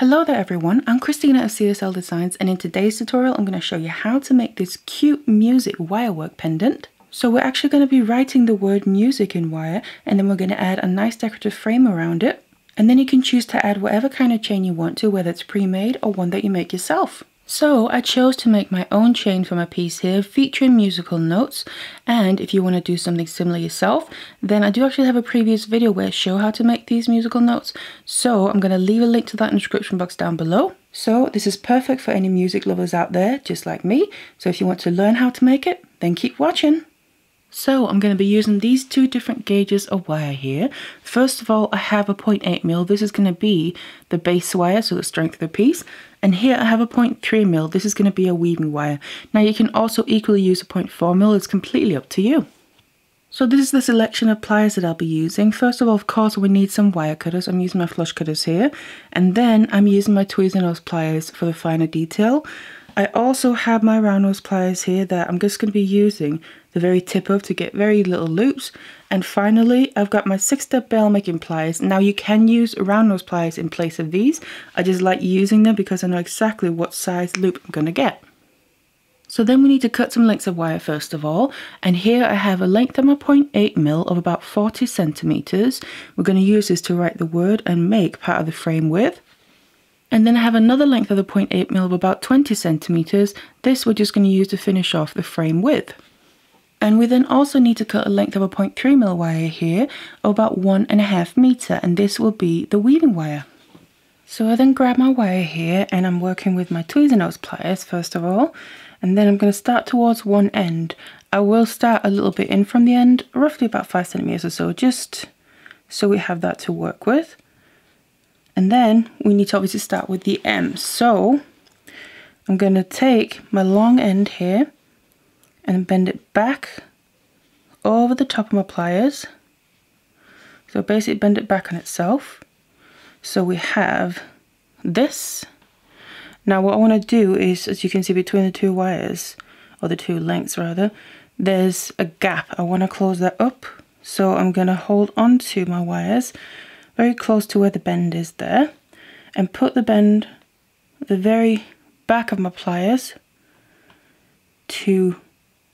Hello there everyone, I'm Christina of CSL Designs and in today's tutorial I'm going to show you how to make this cute music wirework pendant. So we're actually going to be writing the word music in wire and then we're going to add a nice decorative frame around it. And then you can choose to add whatever kind of chain you want to, whether it's pre-made or one that you make yourself. So I chose to make my own chain for my piece here featuring musical notes and if you want to do something similar yourself then I do actually have a previous video where I show how to make these musical notes so I'm going to leave a link to that in the description box down below. So this is perfect for any music lovers out there just like me so if you want to learn how to make it then keep watching. So I'm going to be using these two different gauges of wire here. First of all, I have a 0.8 mil. This is going to be the base wire, so the strength of the piece. And here I have a 0.3 mil. This is going to be a weaving wire. Now you can also equally use a 0.4 mil. It's completely up to you. So this is the selection of pliers that I'll be using. First of all, of course, we need some wire cutters. I'm using my flush cutters here. And then I'm using my Tweezernose pliers for the finer detail. I also have my round nose pliers here that I'm just going to be using the very tip of to get very little loops. And finally, I've got my six step bail making pliers. Now you can use round nose pliers in place of these. I just like using them because I know exactly what size loop I'm going to get. So then we need to cut some lengths of wire first of all. And here I have a length of my 0.8 mil of about 40 centimeters. We're going to use this to write the word and make part of the frame with. And then I have another length of the 0.8 mil of about 20 centimeters. This we're just going to use to finish off the frame with. And we then also need to cut a length of a 0.3 mil wire here of about one and a half meter and this will be the weaving wire. So I then grab my wire here and I'm working with my Tweezernose pliers first of all and then I'm going to start towards one end. I will start a little bit in from the end, roughly about 5 centimeters or so, just so we have that to work with. And then we need to obviously start with the M. So I'm going to take my long end here and bend it back over the top of my pliers. So basically bend it back on itself. So we have this. Now what I want to do is, as you can see between the two wires, or the two lengths rather, there's a gap. I want to close that up. So I'm going to hold on to my wires very close to where the bend is there and put the bend the very back of my pliers to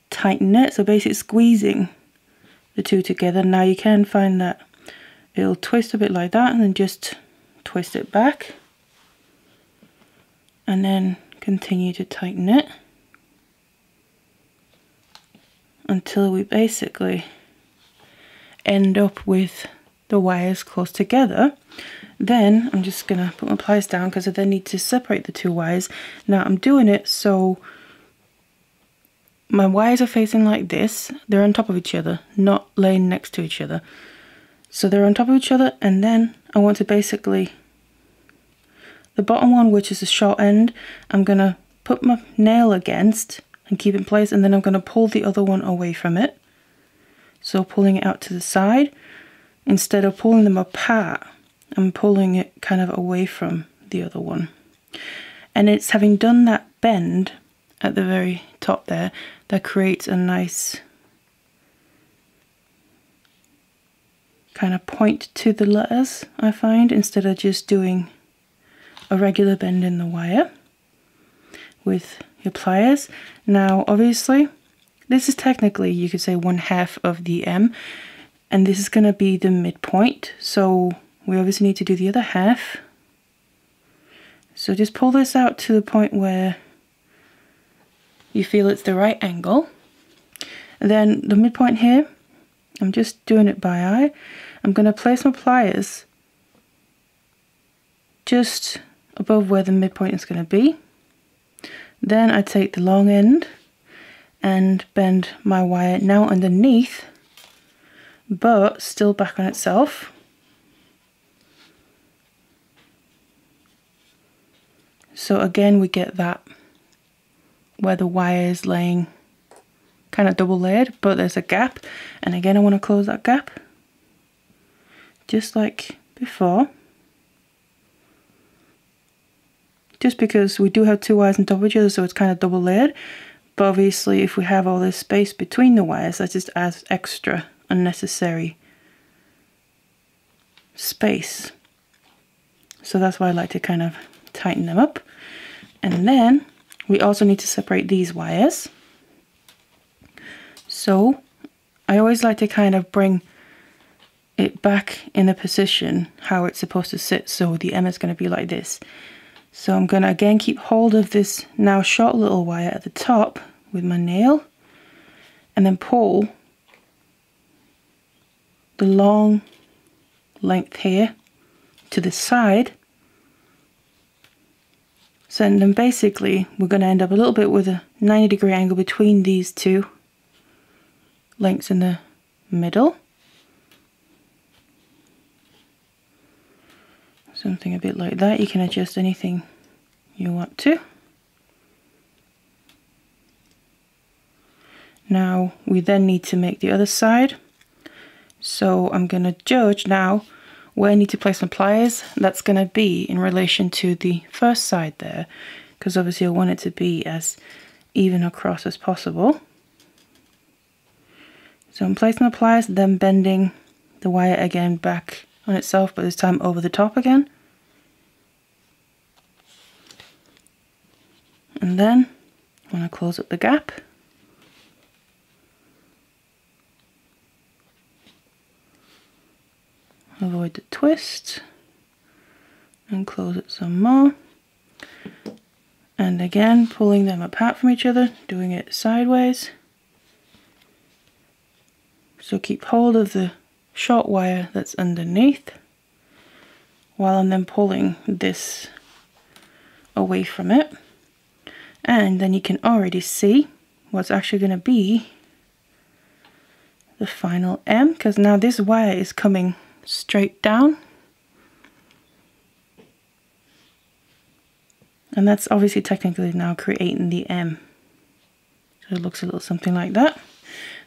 tighten it. So basically squeezing the two together. Now you can find that it'll twist a bit like that and then just twist it back. And then continue to tighten it until we basically end up with the wires close together. Then I'm just going to put my pliers down because I then need to separate the two wires. Now I'm doing it so my wires are facing like this. They're on top of each other, not laying next to each other. So they're on top of each other and then I want to basically, the bottom one which is the short end, I'm going to put my nail against and keep in place and then I'm going to pull the other one away from it. So pulling it out to the side instead of pulling them apart, I'm pulling it kind of away from the other one. And it's having done that bend at the very top there that creates a nice kind of point to the letters I find instead of just doing a regular bend in the wire with your pliers. Now obviously this is technically you could say one half of the M and this is going to be the midpoint so we obviously need to do the other half so just pull this out to the point where you feel it's the right angle. and then the midpoint here, I'm just doing it by eye. I'm going to place my pliers just above where the midpoint is going to be. Then I take the long end and bend my wire now underneath, but still back on itself. So again, we get that where the wire is laying kind of double layered but there's a gap. And again I want to close that gap. Just like before. Just because we do have two wires on top of each other so it's kind of double layered. But obviously if we have all this space between the wires that just adds extra unnecessary space So that's why I like to kind of tighten them up. And then we also need to separate these wires. So I always like to kind of bring it back in the position how it's supposed to sit. So the M is going to be like this. So I'm going to again keep hold of this now short little wire at the top with my nail and then pull the long length here to the side. So and then basically we're going to end up a little bit with a 90 degree angle between these two lengths in the middle. Something a bit like that. You can adjust anything you want to. Now we then need to make the other side. So I'm going to judge now where I need to place my pliers. That's going to be in relation to the first side there. Because obviously I want it to be as even across as possible. So I'm placing my pliers, then bending the wire again back on itself, but this time over the top again. And then when I close up the gap. Avoid the twist and close it some more. And again, pulling them apart from each other, doing it sideways. So keep hold of the short wire that's underneath while I'm then pulling this away from it. And then you can already see what's actually going to be the final M because now this wire is coming straight down. And that's obviously technically now creating the M. So it looks a little something like that.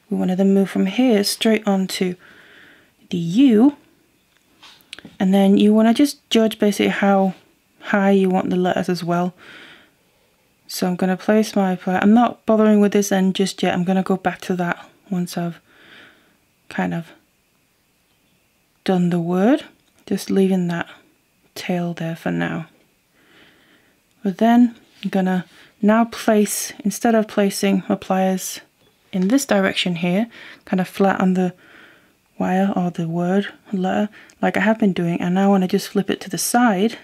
We want to then move from here straight onto the U. And then you want to just judge basically how high you want the letters as well. So I'm going to place my, I'm not bothering with this end just yet. I'm going to go back to that once I've kind of done the word. Just leaving that tail there for now. But then I'm to now place, instead of placing my pliers in this direction here, kind of flat on the wire or the word letter, like I have been doing, and now I want to just flip it to the side.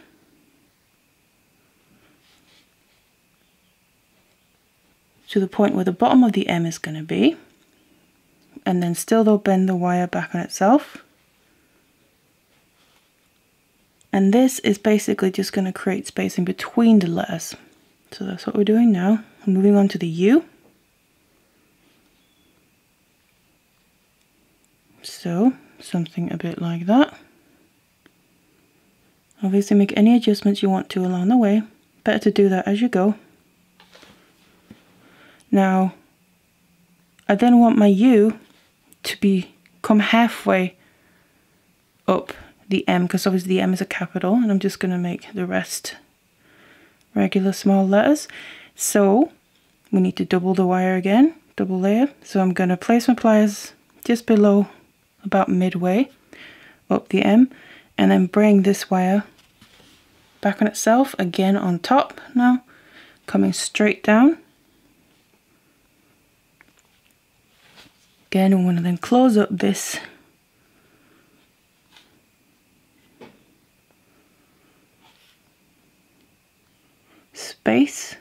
To the point where the bottom of the M is going to be. And then still they'll bend the wire back on itself. And this is basically just going to create space in between the letters. So that's what we're doing now. moving on to the U. So something a bit like that. Obviously make any adjustments you want to along the way. Better to do that as you go. Now, I then want my U to be come halfway up the M because obviously the M is a capital and I'm just going to make the rest regular small letters. So we need to double the wire again, double layer. So I'm going to place my pliers just below about midway up the M and then bring this wire back on itself again on top now coming straight down again we want to then close up this space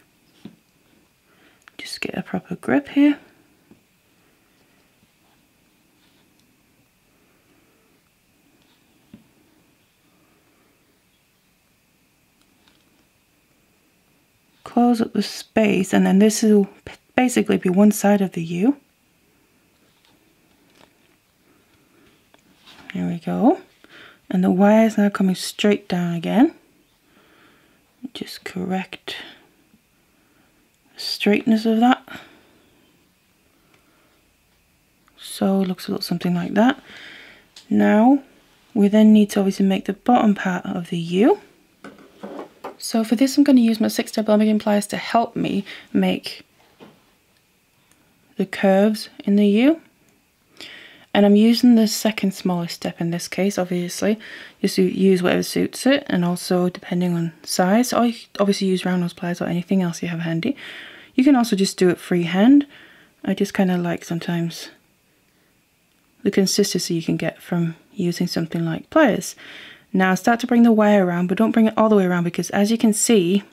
just get a proper grip here close up the space and then this will basically be one side of the U. There we go. And the wire is now coming straight down again. Just correct the straightness of that. So it looks a little something like that. Now we then need to obviously make the bottom part of the U. So for this I'm going to use my 6 step bail making pliers to help me make the curves in the U. And I'm using the second smallest step in this case, obviously. Just use whatever suits it, and also depending on size. Or you obviously use round nose pliers or anything else you have handy. You can also just do it freehand. I just kind of like sometimes the consistency you can get from using something like pliers. Now start to bring the wire around, but don't bring it all the way around because as you can see,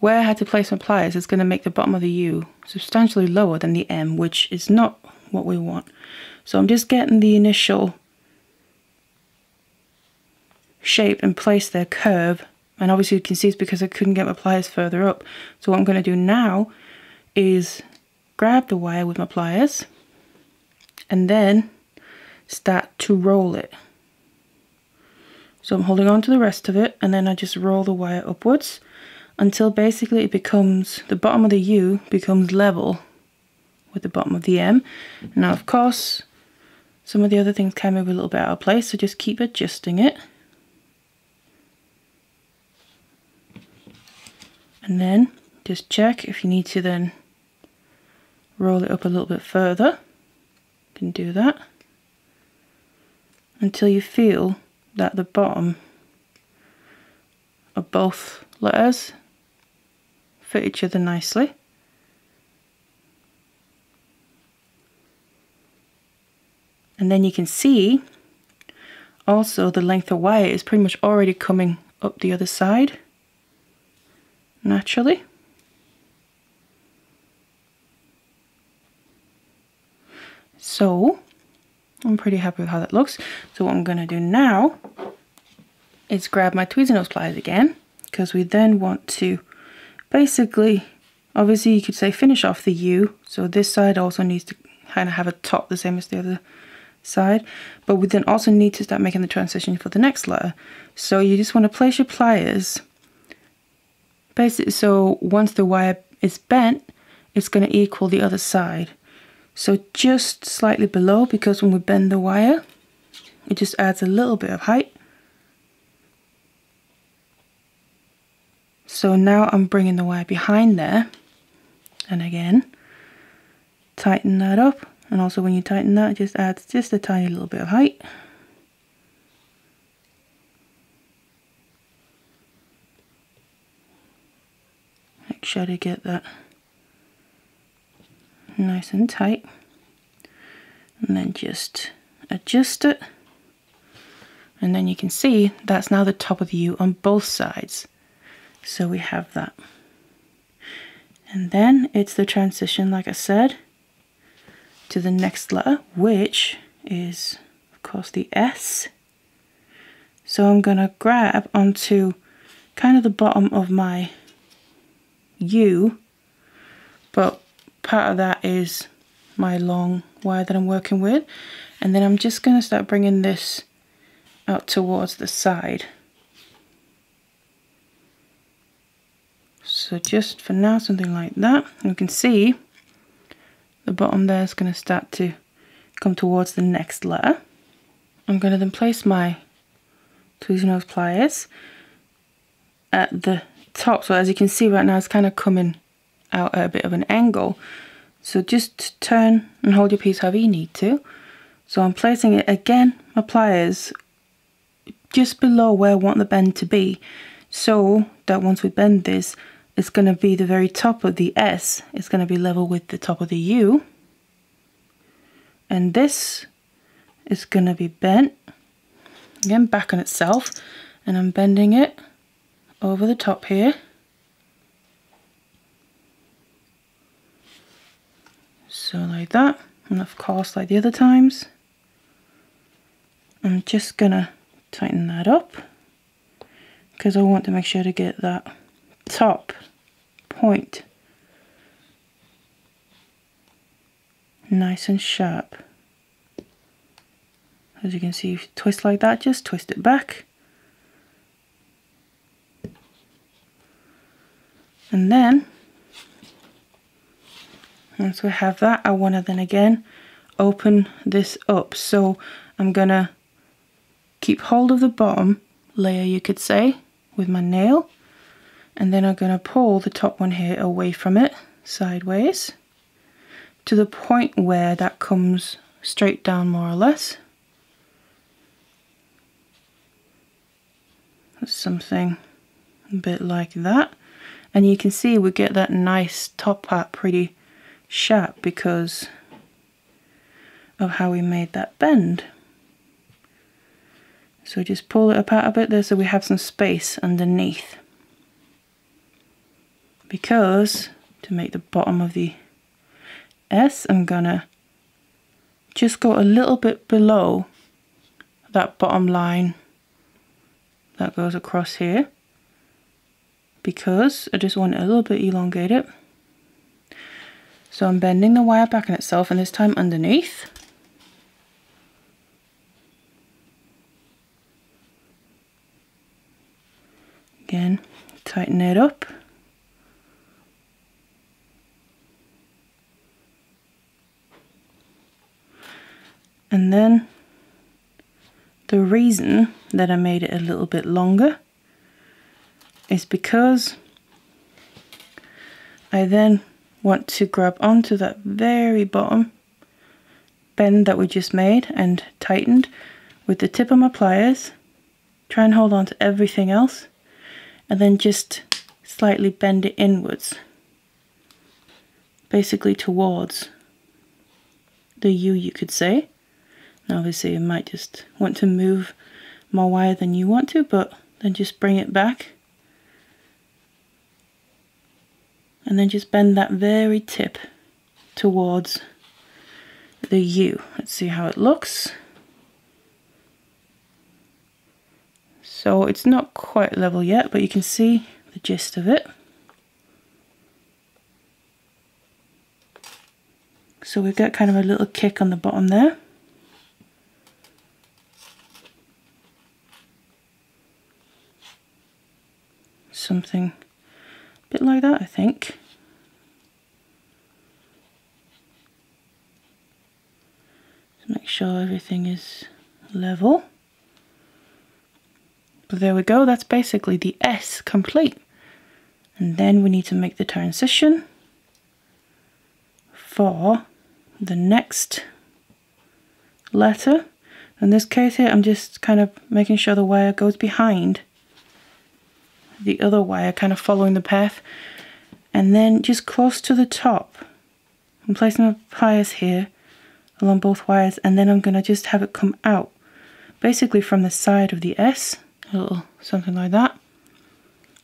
where I had to place my pliers is going to make the bottom of the U substantially lower than the M, which is not what we want. So I'm just getting the initial shape and place their curve. And obviously you can see it's because I couldn't get my pliers further up. So what I'm going to do now is grab the wire with my pliers and then start to roll it. So I'm holding on to the rest of it and then I just roll the wire upwards until basically it becomes, the bottom of the U becomes level with the bottom of the M. Now of course, some of the other things can move a little bit out of place, so just keep adjusting it. And then just check if you need to then roll it up a little bit further. You can do that until you feel that the bottom of both letters fit each other nicely. And then you can see also the length of wire is pretty much already coming up the other side naturally. So I'm pretty happy with how that looks. So what I'm going to do now is grab my tweezer nose pliers again because we then want to basically, obviously you could say finish off the U. So this side also needs to kind of have a top the same as the other side. But we then also need to start making the transition for the next letter. So you just want to place your pliers basically so once the wire is bent, it's going to equal the other side. So just slightly below because when we bend the wire, it just adds a little bit of height. So now I'm bringing the wire behind there and again tighten that up and also when you tighten that it just adds just a tiny little bit of height. Make sure to get that nice and tight. And then just adjust it. And then you can see that's now the top of the U on both sides. So we have that. And then it's the transition like I said to the next letter which is of course the S. So I'm gonna grab onto kind of the bottom of my U but part of that is my long wire that I'm working with. And then I'm just going to start bringing this out towards the side. So just for now something like that. You can see the bottom there is going to start to come towards the next letter I'm going to then place my tweezer nose pliers at the top so as you can see right now it's kind of coming out at a bit of an angle. So just turn and hold your piece however you need to. So I'm placing it again, my pliers, just below where I want the bend to be. So that once we bend this, it's going to be the very top of the S. It's going to be level with the top of the U. And this is going to be bent, again back on itself. And I'm bending it over the top here. So like that, and of course like the other times. I'm just gonna tighten that up because I want to make sure to get that top point nice and sharp. As you can see, if you twist like that, just twist it back. And then once we have that I want to then again open this up so I'm gonna keep hold of the bottom layer you could say with my nail and then I'm gonna pull the top one here away from it sideways to the point where that comes straight down more or less. Something a bit like that. And you can see we get that nice top part pretty sharp because of how we made that bend. So just pull it apart a bit there so we have some space underneath. Because to make the bottom of the S, I'm gonna just go a little bit below that bottom line that goes across here because I just want it a little bit elongated. So I'm bending the wire back on itself and this time underneath. Again, tighten it up. And then the reason that I made it a little bit longer is because I then want to grab onto that very bottom bend that we just made and tightened with the tip of my pliers try and hold on to everything else and then just slightly bend it inwards basically towards the U you could say obviously you might just want to move more wire than you want to but then just bring it back and then just bend that very tip towards the U. Let's see how it looks. So it's not quite level yet, but you can see the gist of it. So we've got kind of a little kick on the bottom there. Something a bit like that I think. make sure everything is level. But there we go, that's basically the S complete. And then we need to make the transition for the next letter. In this case here, I'm just kind of making sure the wire goes behind the other wire, kind of following the path. And then just close to the top, I'm placing my pliers here along both wires and then I'm going to just have it come out basically from the side of the S, a little something like that.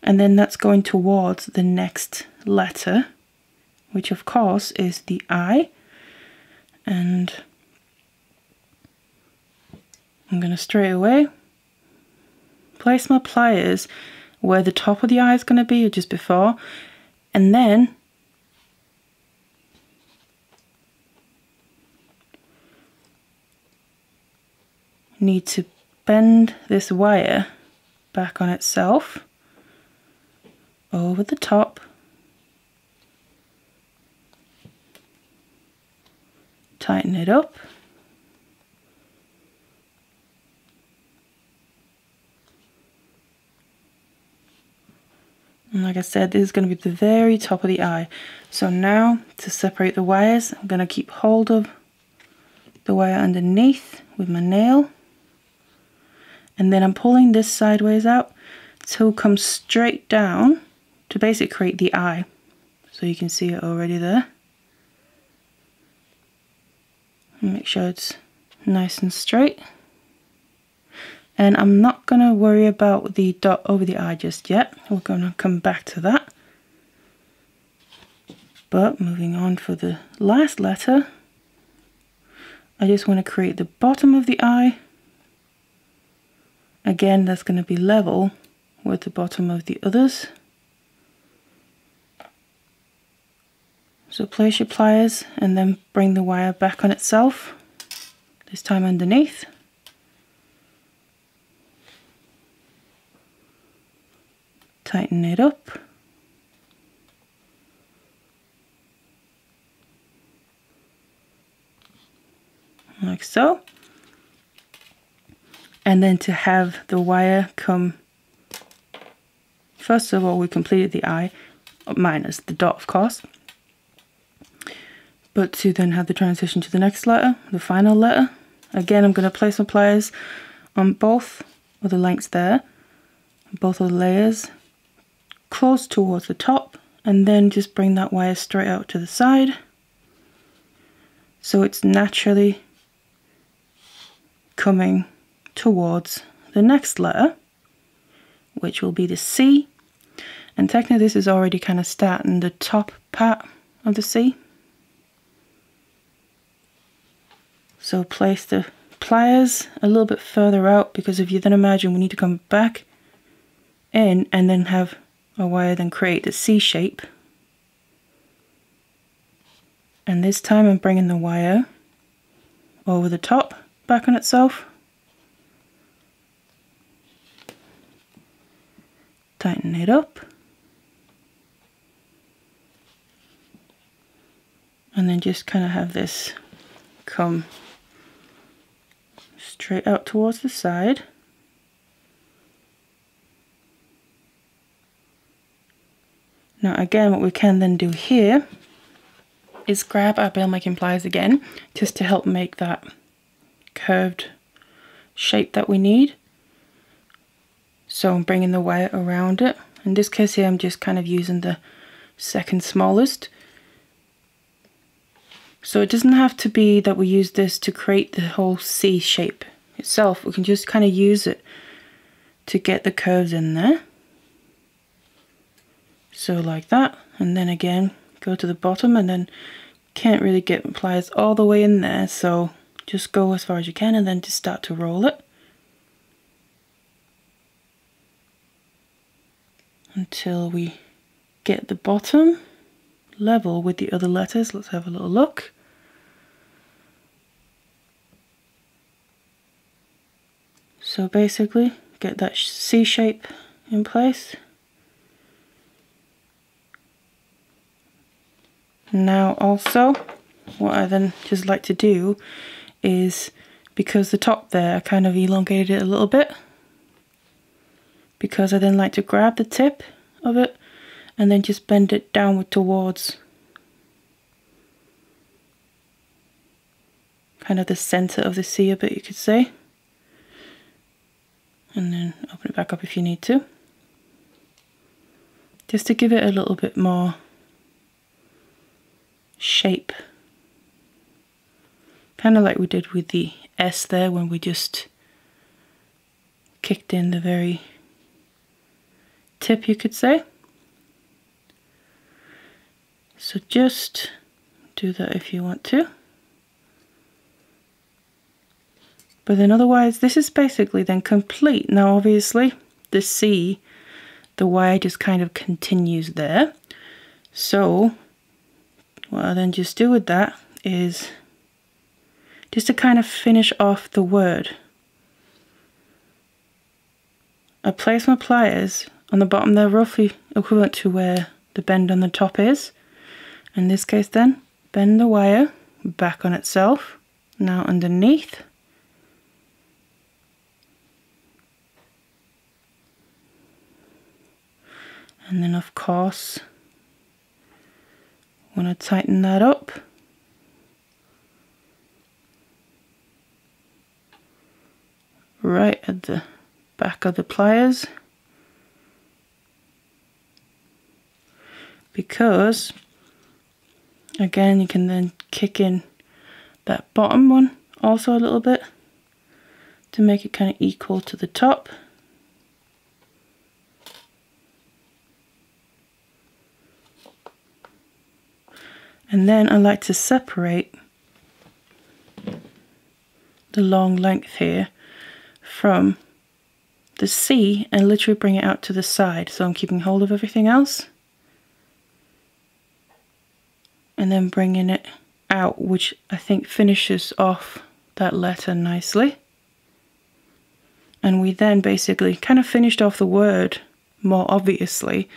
And then that's going towards the next letter, which of course is the I. And I'm going to straight away place my pliers where the top of the eye is going to be just before. And then need to bend this wire back on itself over the top. Tighten it up And like I said, this is going to be the very top of the eye. So now to separate the wires, I'm going to keep hold of the wire underneath with my nail. And then I'm pulling this sideways out to come straight down to basically create the eye. So you can see it already there. Make sure it's nice and straight and I'm not going to worry about the dot over the eye just yet. We're going to come back to that. But moving on for the last letter, I just want to create the bottom of the eye. Again, that's going to be level with the bottom of the others. So place your pliers and then bring the wire back on itself, this time underneath. Tighten it up. Like so. And then to have the wire come, first of all we completed the eye, minus the dot of course. but to then have the transition to the next letter, the final letter. Again, I'm going to place my pliers on both of the lengths there, both of the layers, close towards the top, and then just bring that wire straight out to the side. So it's naturally coming towards the next letter, which will be the C. And technically this is already kind of starting the top part of the C. So place the pliers a little bit further out because if you then imagine we need to come back in and then have a wire then create the C shape. And this time I'm bringing the wire over the top back on itself. Tighten it up. And then just kind of have this come straight out towards the side. Now again, what we can then do here is grab our bail making pliers again, just to help make that curved shape that we need. So I'm bringing the wire around it. In this case here, I'm just kind of using the second smallest. So it doesn't have to be that we use this to create the whole C shape itself. We can just kind of use it to get the curves in there. So like that. And then again, go to the bottom and then can't really get pliers all the way in there. So just go as far as you can and then just start to roll it. Until we get the bottom level with the other letters. Let's have a little look. So basically get that C shape in place. Now also what I then just like to do is because the top there I kind of elongated it a little bit. Because I then like to grab the tip of it and then just bend it downward towards kind of the center of the C a bit you could say. And then open it back up if you need to. Just to give it a little bit more shape kind of like we did with the S there when we just kicked in the very tip you could say so just do that if you want to. But then otherwise, this is basically then complete. Now, obviously, the C, the Y just kind of continues there. So, what I'll then just do with that is just to kind of finish off the word. I place my pliers on the bottom, they're roughly equivalent to where the bend on the top is. In this case then, bend the wire back on itself, now underneath. And then of course, want to tighten that up. Right at the back of the pliers. Because Again, you can then kick in that bottom one also a little bit to make it kind of equal to the top. And then I like to separate the long length here from the C and literally bring it out to the side. So I'm keeping hold of everything else and then bringing it out which I think finishes off that letter nicely. And we then basically kind of finished off the word more obviously.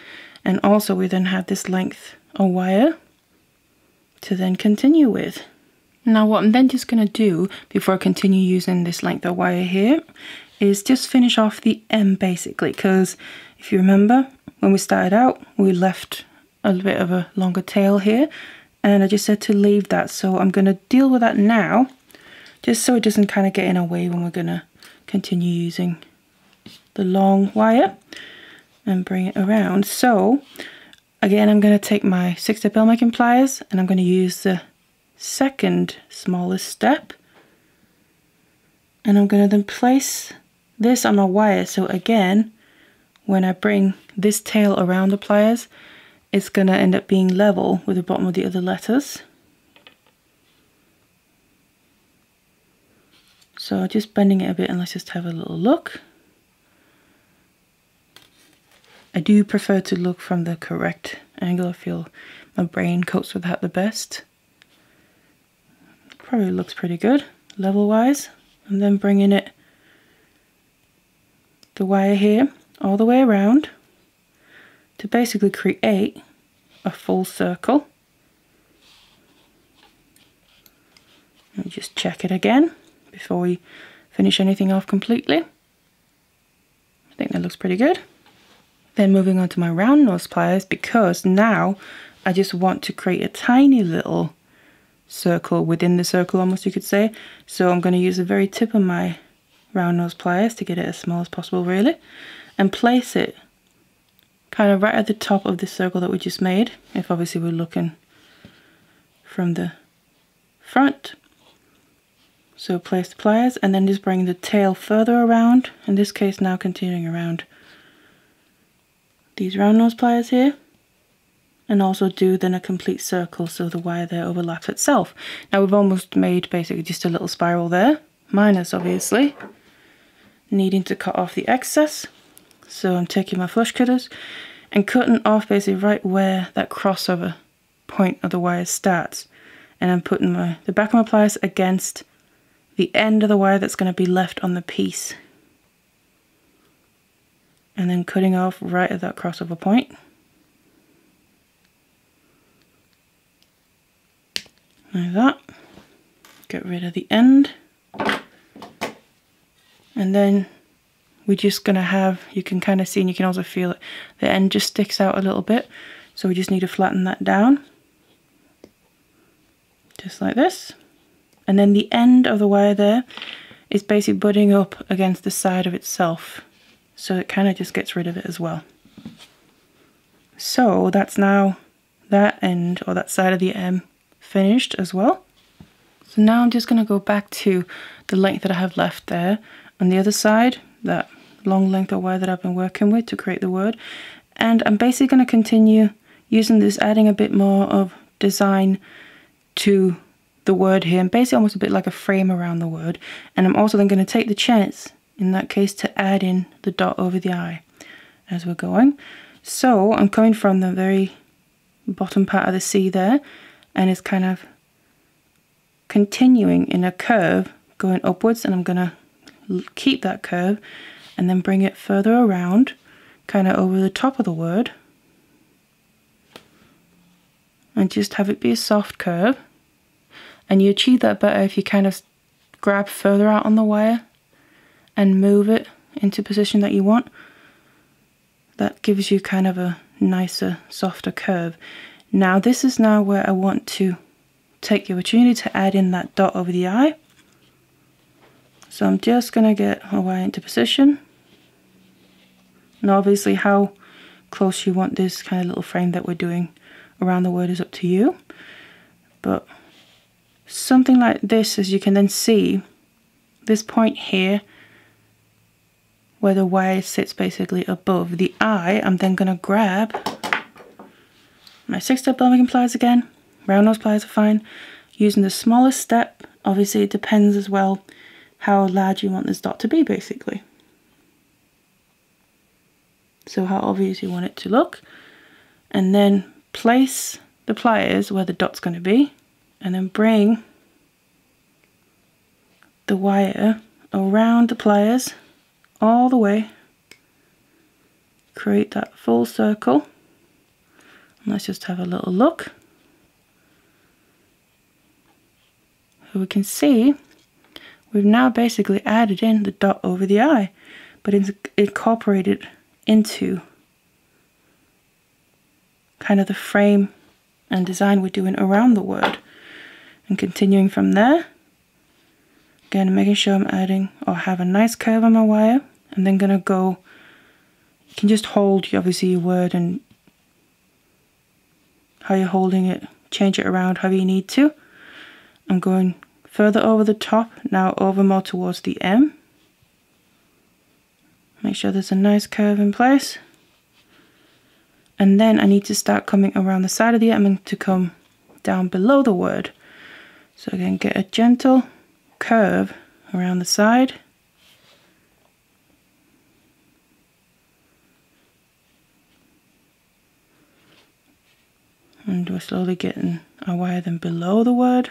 And also we then have this length of wire to then continue with. Now what I'm then just going to do before I continue using this length of wire here is just finish off the M basically because if you remember when we started out we left a bit of a longer tail here and I just said to leave that so I'm going to deal with that now just so it doesn't kind of get in our way when we're going to continue using the long wire and bring it around so again I'm going to take my six step bail making pliers and I'm going to use the second smallest step and I'm going to then place this on my wire so again when I bring this tail around the pliers it's going to end up being level with the bottom of the other letters. So just bending it a bit and let's just have a little look. I do prefer to look from the correct angle. I feel my brain copes with that the best. Probably looks pretty good level wise. And then bringing it the wire here all the way around to basically create a full circle. Let me just check it again before we finish anything off completely. I think that looks pretty good. Then moving on to my round nose pliers because now I just want to create a tiny little circle within the circle almost you could say. So I'm going to use the very tip of my round nose pliers to get it as small as possible really and place it kind of right at the top of the circle that we just made if obviously we're looking from the front so place the pliers and then just bring the tail further around in this case now continuing around these round nose pliers here and also do then a complete circle so the wire there overlaps itself now we've almost made basically just a little spiral there minus obviously needing to cut off the excess so I'm taking my flush cutters and cutting off basically right where that crossover point of the wire starts. And I'm putting my the back of my pliers against the end of the wire that's going to be left on the piece. And then cutting off right at that crossover point. Like that. Get rid of the end. And then we're just going to have, you can kind of see and you can also feel it, the end just sticks out a little bit. So we just need to flatten that down. Just like this. And then the end of the wire there is basically butting up against the side of itself. So it kind of just gets rid of it as well. So that's now that end or that side of the M finished as well. So now I'm just going to go back to the length that I have left there on the other side that long length of wire that I've been working with to create the word. And I'm basically going to continue using this, adding a bit more of design to the word here, and basically almost a bit like a frame around the word. And I'm also then going to take the chance, in that case, to add in the dot over the I as we're going. So I'm coming from the very bottom part of the C there, and it's kind of continuing in a curve going upwards, and I'm going to keep that curve and then bring it further around, kind of over the top of the word. And just have it be a soft curve. And you achieve that better if you kind of grab further out on the wire and move it into position that you want. That gives you kind of a nicer, softer curve. Now this is now where I want to take the opportunity to add in that dot over the I. So I'm just going to get wire into position. And obviously how close you want this kind of little frame that we're doing around the word is up to you. But something like this, as you can then see, this point here, where the wire sits basically above the I, I'm then going to grab my six step bail making pliers again. Round nose pliers are fine. Using the smallest step, obviously it depends as well how large you want this dot to be basically. So how obvious you want it to look. And then place the pliers where the dot's going to be and then bring the wire around the pliers all the way. Create that full circle. And let's just have a little look. So we can see We've now basically added in the dot over the I, but it's incorporated into kind of the frame and design we're doing around the word. And continuing from there, again making sure I'm adding or have a nice curve on my wire and then gonna go, you can just hold obviously your word and how you're holding it, change it around however you need to. I'm going further over the top, now over more towards the M. Make sure there's a nice curve in place. And then I need to start coming around the side of the M to come down below the word. So again, get a gentle curve around the side. And we're slowly getting wire then below the word.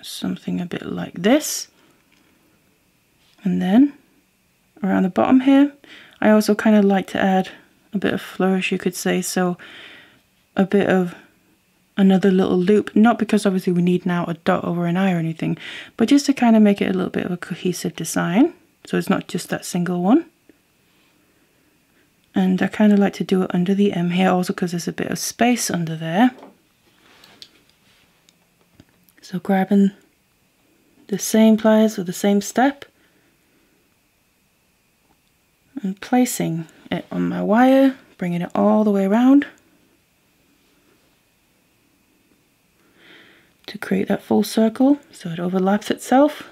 Something a bit like this. And then around the bottom here, I also kind of like to add a bit of flourish, you could say. So a bit of another little loop, not because obviously we need now a dot over an eye or anything, but just to kind of make it a little bit of a cohesive design. So it's not just that single one. And I kind of like to do it under the M here also because there's a bit of space under there. So grabbing the same pliers or the same step and placing it on my wire, bringing it all the way around to create that full circle so it overlaps itself.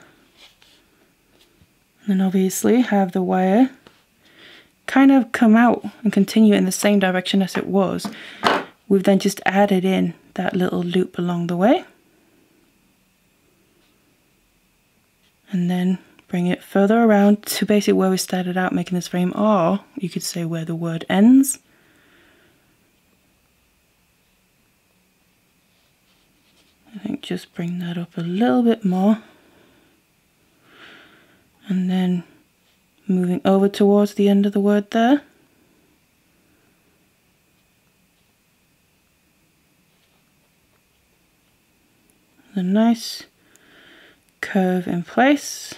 And then obviously have the wire kind of come out and continue in the same direction as it was. We've then just added in that little loop along the way. And then bring it further around to basically where we started out making this frame, or you could say where the word ends. I think just bring that up a little bit more. And then moving over towards the end of the word there. A nice curve in place.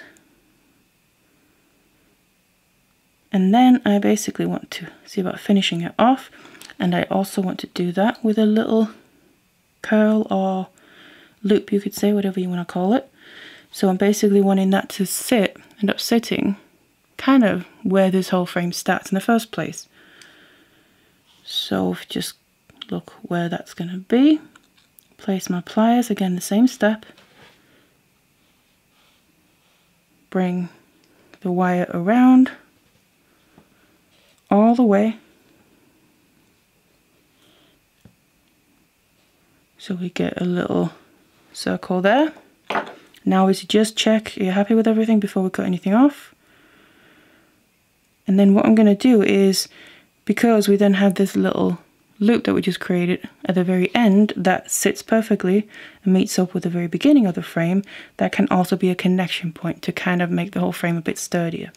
And then I basically want to see about finishing it off. And I also want to do that with a little curl or loop, you could say, whatever you want to call it. So I'm basically wanting that to sit, end up sitting kind of where this whole frame starts in the first place. So just look where that's going to be. Place my pliers, again the same step. Bring the wire around all the way. So we get a little circle there. Now we should just check you're happy with everything before we cut anything off. And then what I'm going to do is, because we then have this little loop that we just created at the very end that sits perfectly and meets up with the very beginning of the frame, that can also be a connection point to kind of make the whole frame a bit sturdier.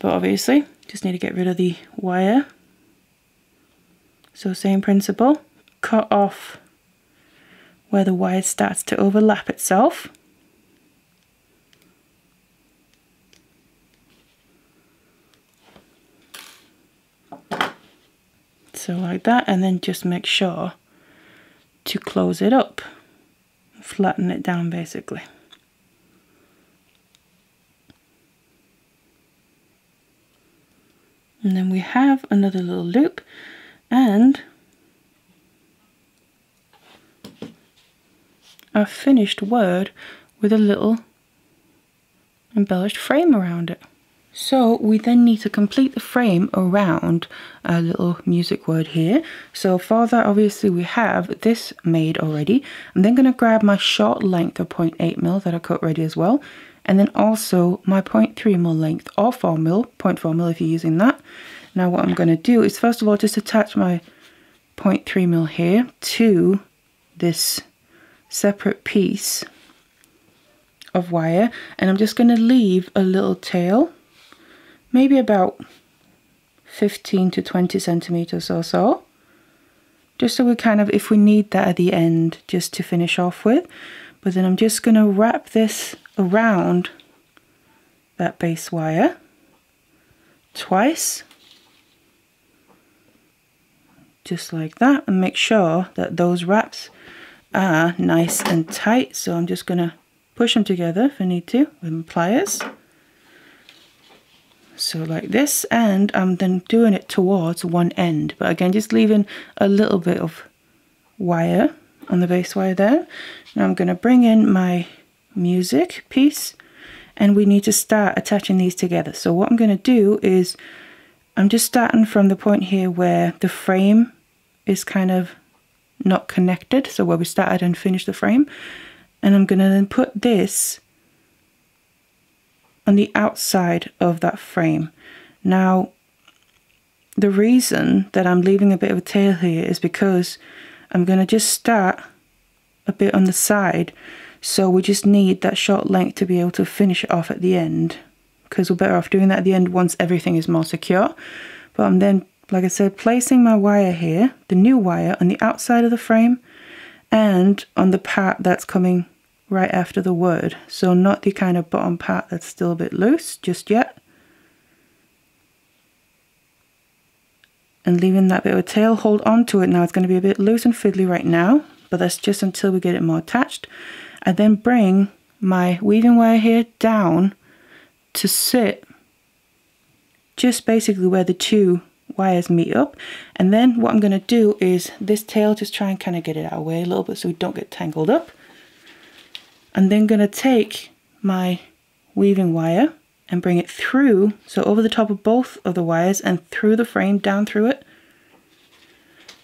But obviously, just need to get rid of the wire. So same principle, cut off where the wire starts to overlap itself. So like that, and then just make sure to close it up, flatten it down basically. And then we have another little loop and a finished word with a little embellished frame around it. So we then need to complete the frame around a little music word here. So for that obviously we have this made already. I'm then going to grab my short length of 0.8 mil that I cut ready as well and then also my 0.3 mil length or 4 mil, 0.4 mil if you're using that. Now what I'm going to do is first of all just attach my 0.3 mil here to this separate piece of wire and I'm just going to leave a little tail maybe about 15 to 20 centimeters or so. Just so we kind of if we need that at the end just to finish off with. But then I'm just going to wrap this around that base wire twice. Just like that and make sure that those wraps are nice and tight. So I'm just gonna push them together if I need to with pliers so like this and I'm then doing it towards one end. But again just leaving a little bit of wire on the base wire there. Now I'm going to bring in my music piece and we need to start attaching these together. So what I'm going to do is I'm just starting from the point here where the frame is kind of not connected. So where we started and finished the frame. And I'm going to then put this on the outside of that frame. Now, the reason that I'm leaving a bit of a tail here is because I'm going to just start a bit on the side. So we just need that short length to be able to finish it off at the end because we're better off doing that at the end once everything is more secure. But I'm then, like I said, placing my wire here, the new wire on the outside of the frame and on the part that's coming right after the word. So not the kind of bottom part that's still a bit loose just yet. And leaving that bit of a tail, hold on to it. Now it's going to be a bit loose and fiddly right now, but that's just until we get it more attached. I then bring my weaving wire here down to sit just basically where the two wires meet up and then what I'm going to do is this tail just try and kind of get it out of the way a little bit so we don't get tangled up I'm then going to take my weaving wire and bring it through, so over the top of both of the wires and through the frame, down through it.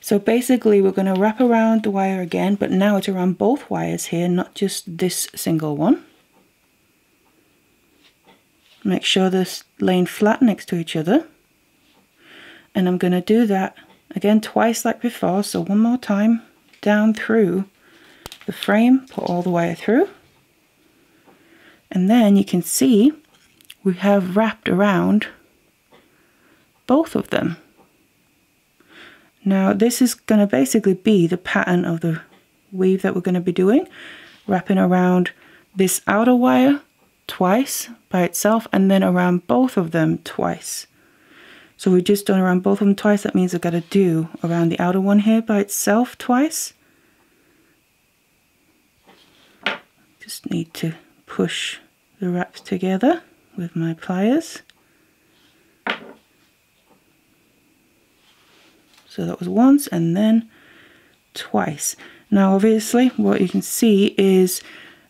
So basically we're going to wrap around the wire again, but now it's around both wires here, not just this single one. Make sure they're laying flat next to each other. And I'm going to do that again twice like before, so one more time down through the frame, put all the wire through. And then you can see we have wrapped around both of them. Now this is going to basically be the pattern of the weave that we're going to be doing, wrapping around this outer wire twice by itself and then around both of them twice. So we've just done around both of them twice, that means I've got to do around the outer one here by itself twice. Just need to push the wraps together with my pliers. So that was once and then twice. Now obviously what you can see is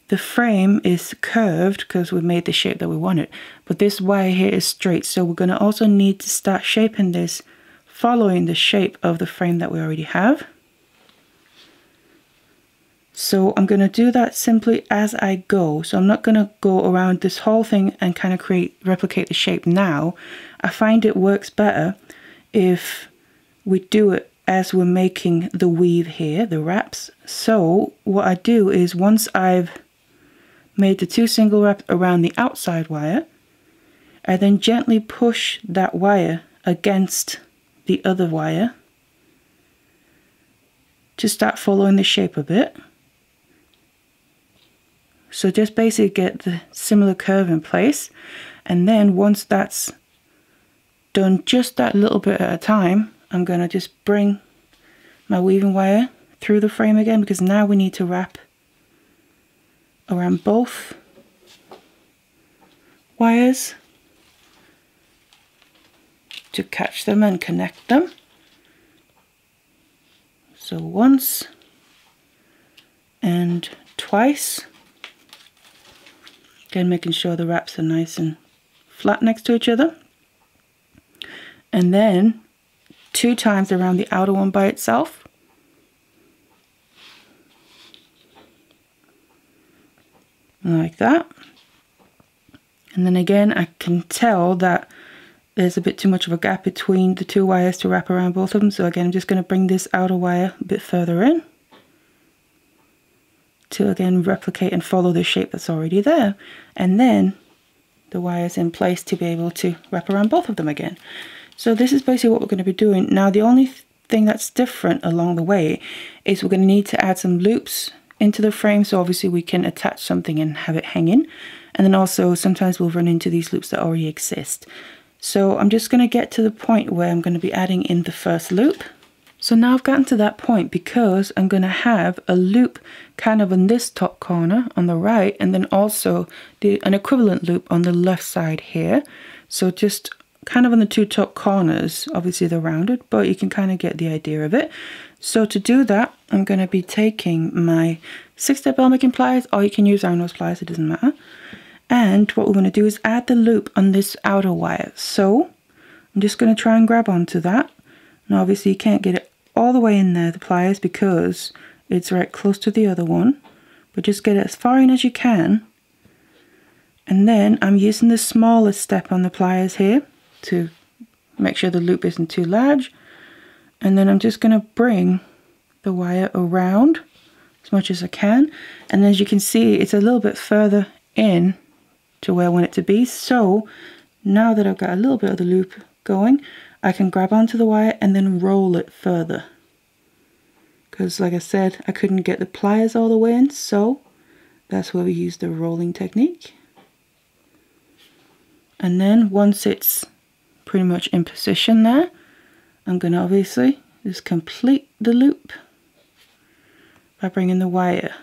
the frame is curved because we made the shape that we wanted. But this wire here is straight. So we're going to also need to start shaping this following the shape of the frame that we already have. So I'm going to do that simply as I go. So I'm not going to go around this whole thing and kind of create, replicate the shape now. I find it works better if we do it as we're making the weave here, the wraps. So what I do is once I've made the two single wraps around the outside wire, I then gently push that wire against the other wire to start following the shape a bit. So just basically get the similar curve in place. And then once that's done just that little bit at a time, I'm going to just bring my weaving wire through the frame again because now we need to wrap around both wires to catch them and connect them. So once and twice. Again, making sure the wraps are nice and flat next to each other. And then two times around the outer one by itself. Like that. And then again, I can tell that there's a bit too much of a gap between the two wires to wrap around both of them. So again, I'm just going to bring this outer wire a bit further in to again replicate and follow the shape that's already there. And then the wires in place to be able to wrap around both of them again. So this is basically what we're going to be doing. Now the only thing that's different along the way is we're going to need to add some loops into the frame so obviously we can attach something and have it hanging and then also sometimes we'll run into these loops that already exist. So I'm just going to get to the point where I'm going to be adding in the first loop So now I've gotten to that point because I'm going to have a loop kind of in this top corner on the right and then also the, an equivalent loop on the left side here. So just kind of on the two top corners, obviously they're rounded, but you can kind of get the idea of it. So to do that, I'm going to be taking my six-step bail making pliers, or you can use round nose pliers, it doesn't matter. And what we're going to do is add the loop on this outer wire. So I'm just going to try and grab onto that. Now obviously you can't get it all the way in there, the pliers, because it's right close to the other one. But just get it as far in as you can. And then I'm using the smallest step on the pliers here to make sure the loop isn't too large. And then I'm just going to bring the wire around as much as I can. And as you can see, it's a little bit further in to where I want it to be. So now that I've got a little bit of the loop going, I can grab onto the wire and then roll it further. Because like I said, I couldn't get the pliers all the way in, so that's where we use the rolling technique. And then once it's pretty much in position there, I'm going to obviously just complete the loop by bringing the wire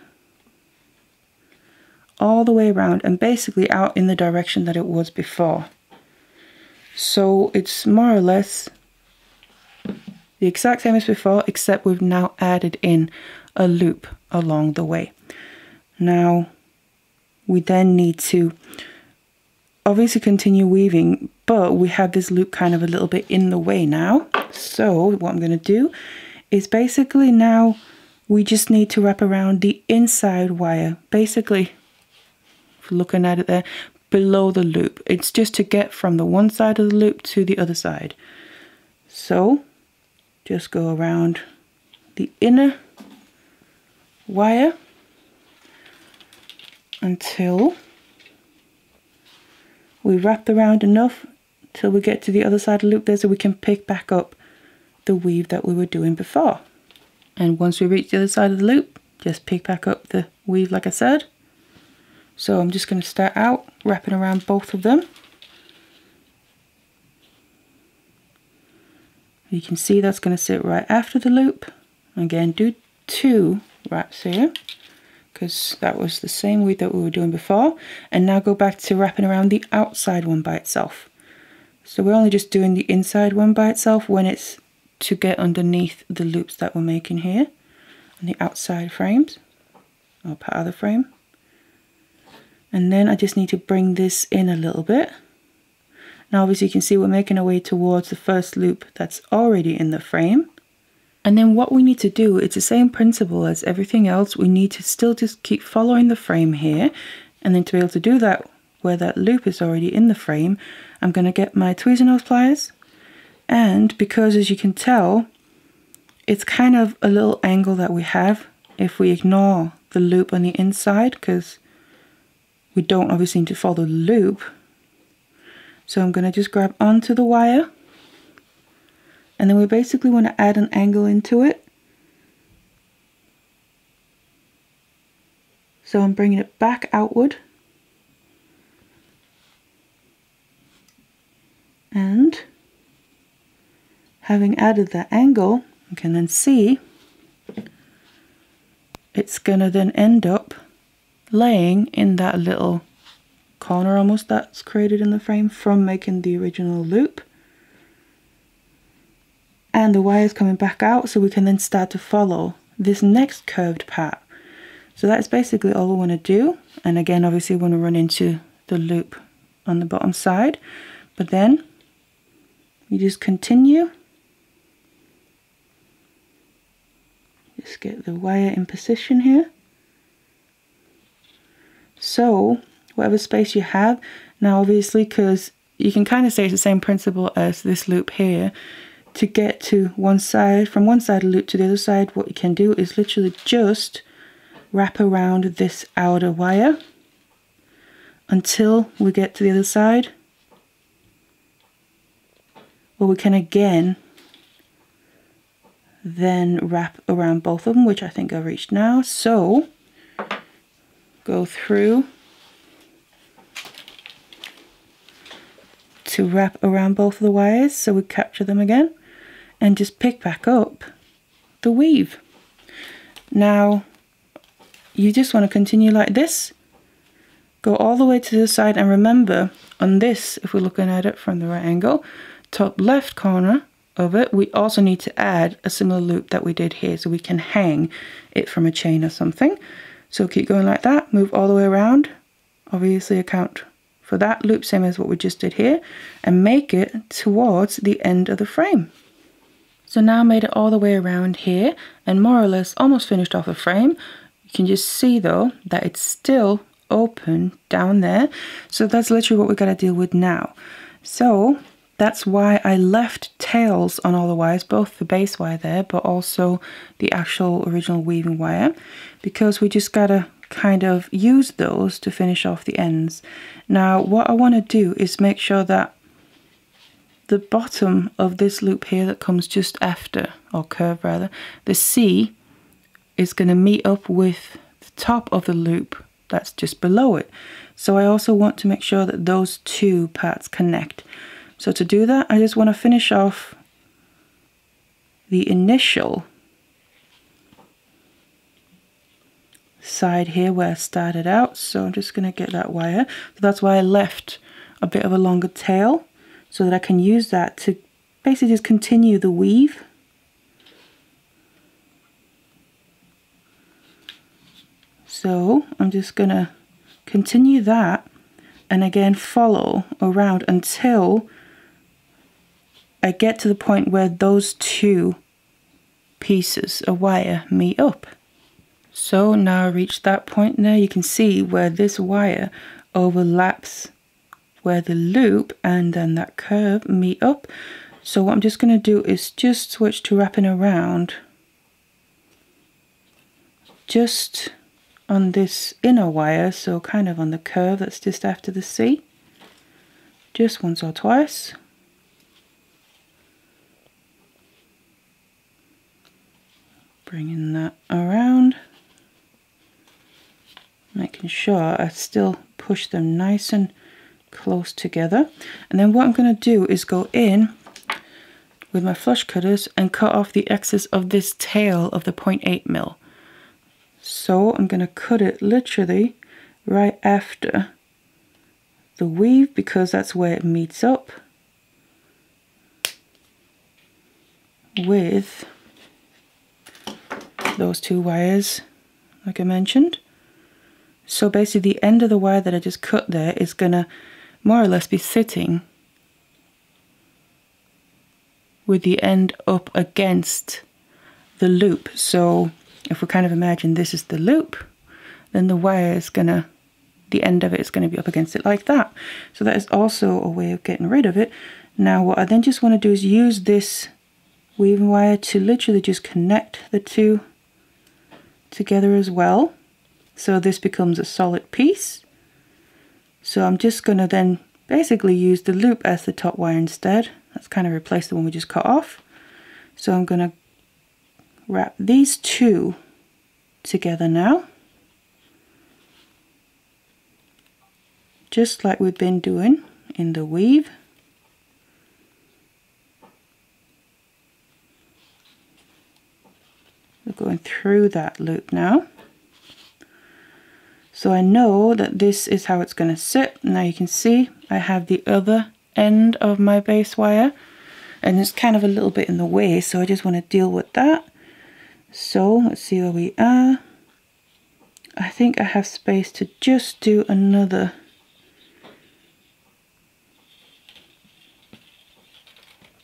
all the way around and basically out in the direction that it was before. So it's more or less the exact same as before except we've now added in a loop along the way. Now we then need to obviously continue weaving but we have this loop kind of a little bit in the way now. So what I'm going to do is basically now we just need to wrap around the inside wire. Basically, looking at it there, below the loop. It's just to get from the one side of the loop to the other side. So just go around the inner wire until we wrap around enough till we get to the other side of the loop there so we can pick back up the weave that we were doing before. And once we reach the other side of the loop, just pick back up the weave like I said. So I'm just going to start out wrapping around both of them. You can see that's going to sit right after the loop. Again, do two wraps here because that was the same weave that we were doing before. And now go back to wrapping around the outside one by itself. So we're only just doing the inside one by itself when it's to get underneath the loops that we're making here on the outside frames or part of the frame. And then I just need to bring this in a little bit. Now obviously you can see we're making our way towards the first loop that's already in the frame. And then what we need to do, it's the same principle as everything else. We need to still just keep following the frame here. And then to be able to do that where that loop is already in the frame, I'm going to get my Tweezernose pliers and because as you can tell it's kind of a little angle that we have if we ignore the loop on the inside because we don't obviously need to follow the loop. So I'm going to just grab onto the wire. And then we basically want to add an angle into it. So I'm bringing it back outward. And having added that angle you can then see it's going to then end up laying in that little corner almost that's created in the frame from making the original loop. And the wire is coming back out so we can then start to follow this next curved part. So that's basically all we want to do. And again obviously we want to run into the loop on the bottom side. But then you just continue. Just get the wire in position here so whatever space you have now obviously because you can kind of say it's the same principle as this loop here to get to one side from one side of the loop to the other side what you can do is literally just wrap around this outer wire until we get to the other side or we can again then wrap around both of them, which I think I've reached now. So go through to wrap around both of the wires so we capture them again and just pick back up the weave. Now, you just want to continue like this. Go all the way to the side and remember on this, if we're looking at it from the right angle, top left corner of it, we also need to add a similar loop that we did here so we can hang it from a chain or something. So keep going like that, move all the way around, obviously account for that loop same as what we just did here and make it towards the end of the frame. So now I made it all the way around here and more or less almost finished off the frame. You can just see though that it's still open down there. So that's literally what we got to deal with now. So that's why I left tails on all the wires, both the base wire there, but also the actual original weaving wire, because we just got to kind of use those to finish off the ends. Now what I want to do is make sure that the bottom of this loop here that comes just after, or curve rather, the C is going to meet up with the top of the loop that's just below it. So I also want to make sure that those two parts connect. So to do that, I just want to finish off the initial side here where I started out. So I'm just going to get that wire. So that's why I left a bit of a longer tail so that I can use that to basically just continue the weave. So I'm just going to continue that and again follow around until I get to the point where those two pieces of wire meet up. So now I reached that point there, you can see where this wire overlaps where the loop and then that curve meet up. So what I'm just going to do is just switch to wrapping around just on this inner wire, so kind of on the curve that's just after the C, just once or twice. Bringing that around, making sure I still push them nice and close together. And then what I'm going to do is go in with my flush cutters and cut off the excess of this tail of the 0.8 mil. So I'm going to cut it literally right after the weave because that's where it meets up with those two wires like I mentioned. So basically the end of the wire that I just cut there is to more or less be sitting with the end up against the loop. So if we kind of imagine this is the loop, then the wire is to, the end of it is to be up against it like that. So that is also a way of getting rid of it. Now what I then just want to do is use this weaving wire to literally just connect the two together as well. So this becomes a solid piece. So I'm just going to then basically use the loop as the top wire instead. That's kind of replace the one we just cut off. So I'm going to wrap these two together now. Just like we've been doing in the weave. We're going through that loop now. So I know that this is how it's going to sit. Now you can see I have the other end of my base wire and it's kind of a little bit in the way so I just want to deal with that. So let's see where we are. I think I have space to just do another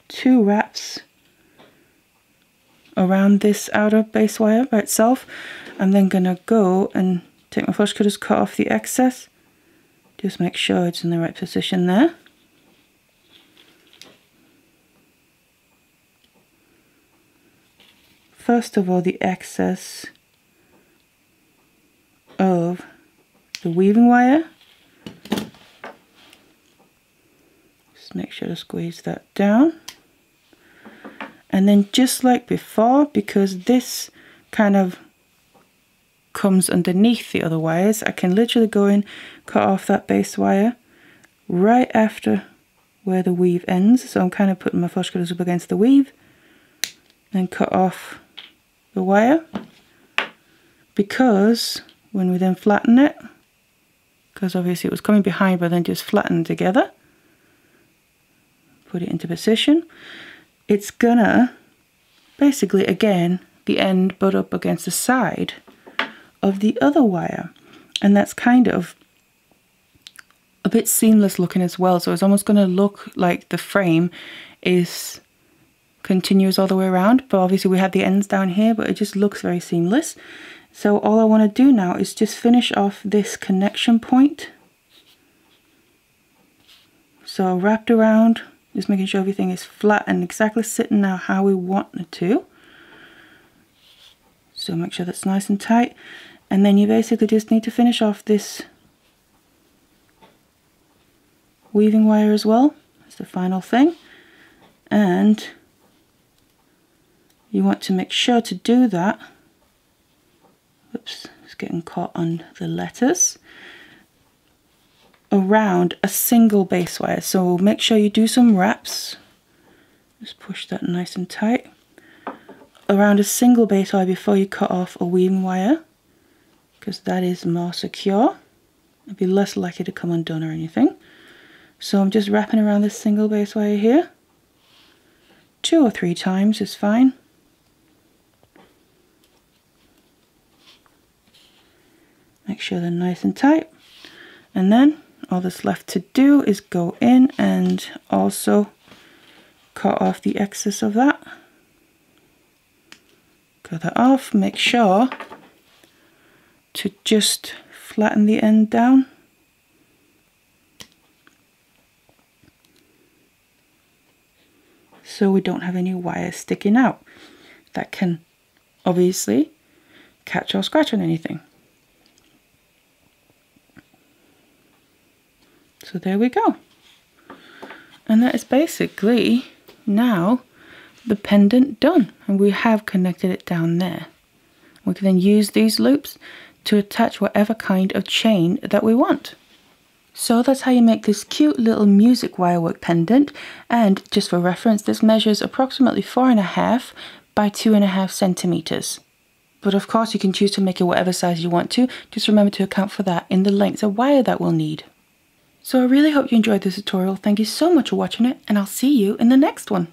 two wraps around this outer base wire by itself. I'm then going to go and Take my flush cutters, cut off the excess. Just make sure it's in the right position there. First of all, the excess of the weaving wire. Just make sure to squeeze that down. And then just like before, because this kind of comes underneath the other wires, I can literally go in, cut off that base wire right after where the weave ends. So I'm kind of putting my flush cutters up against the weave, then cut off the wire because when we then flatten it, because obviously it was coming behind but then just flattened together, put it into position, it's gonna basically again the end butt up against the side of the other wire. And that's kind of a bit seamless looking as well. So it's almost going to look like the frame is continues all the way around. But obviously we have the ends down here but it just looks very seamless. So all I want to do now is just finish off this connection point. So wrapped around just making sure everything is flat and exactly sitting now how we want it to. So make sure that's nice and tight. And then you basically just need to finish off this weaving wire as well. That's the final thing. And you want to make sure to do that. Oops it's getting caught on the letters around a single base wire. So make sure you do some wraps. Just push that nice and tight. Around a single base wire before you cut off a weaving wire because that is more secure. It'll be less likely to come undone or anything. So I'm just wrapping around this single base wire here. Two or three times is fine. Make sure they're nice and tight. And then all that's left to do is go in and also cut off the excess of that. Cut that off. Make sure to just flatten the end down. So we don't have any wires sticking out that can obviously catch or scratch on anything So there we go. And that is basically now the pendant done. And we have connected it down there. We can then use these loops to attach whatever kind of chain that we want. So that's how you make this cute little music wirework pendant. And just for reference, this measures approximately four and a half by two and a half centimeters. But of course you can choose to make it whatever size you want to. Just remember to account for that in the length of wire that we'll need. So I really hope you enjoyed this tutorial. Thank you so much for watching it and I'll see you in the next one.